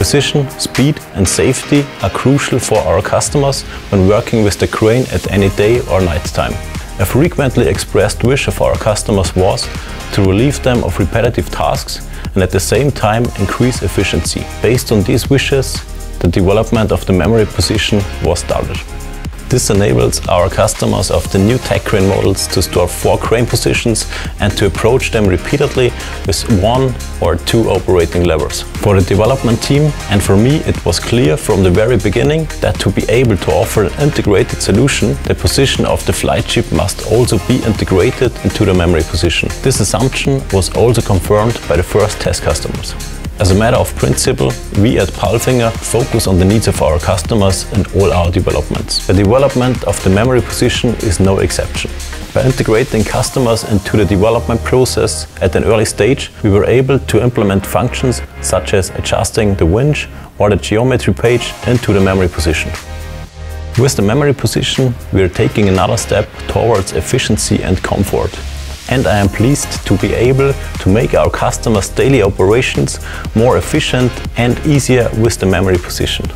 Precision, speed and safety are crucial for our customers when working with the crane at any day or night time. A frequently expressed wish of our customers was to relieve them of repetitive tasks and at the same time increase efficiency. Based on these wishes, the development of the memory position was started. This enables our customers of the new TEC crane models to store four crane positions and to approach them repeatedly with one or two operating levers. For the development team and for me it was clear from the very beginning that to be able to offer an integrated solution, the position of the fly jib must also be integrated into the memory position. This assumption was also confirmed by the first test customers. As a matter of principle, we at Palfinger focus on the needs of our customers in all our developments. The development of the memory position is no exception. By integrating customers into the development process at an early stage, we were able to implement functions such as adjusting the winch or the geometry page into the memory position. With the memory position, we are taking another step towards efficiency and comfort and I am pleased to be able to make our customers' daily operations more efficient and easier with the memory position.